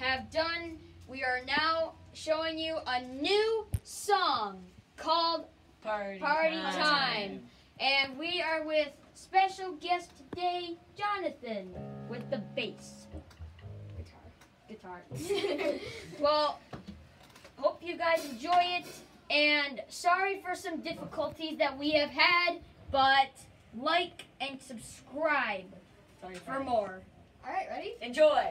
have done, we are now showing you a new song called Party, Party Time. And we are with special guest today, Jonathan, with the bass. Guitar. Guitar. well, hope you guys enjoy it. And sorry for some difficulties that we have had, but like and subscribe for more. All right, ready? Enjoy.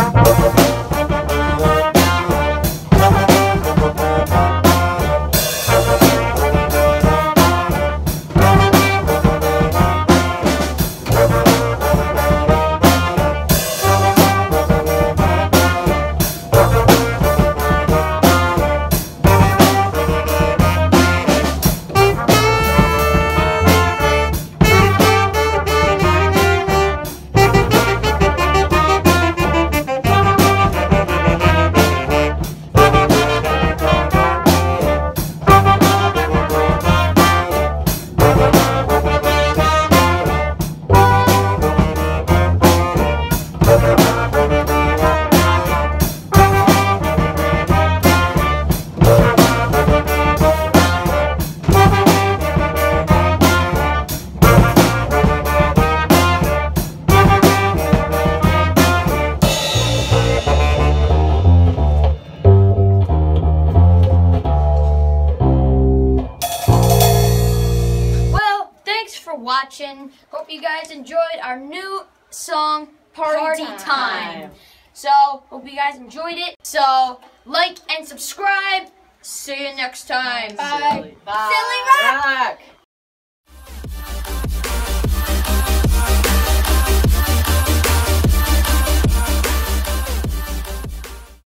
Watching. Hope you guys enjoyed our new song, Party, Party Time. Time. So, hope you guys enjoyed it. So, like and subscribe. See you next time. Bye. Silly. Bye. Silly rock. rock.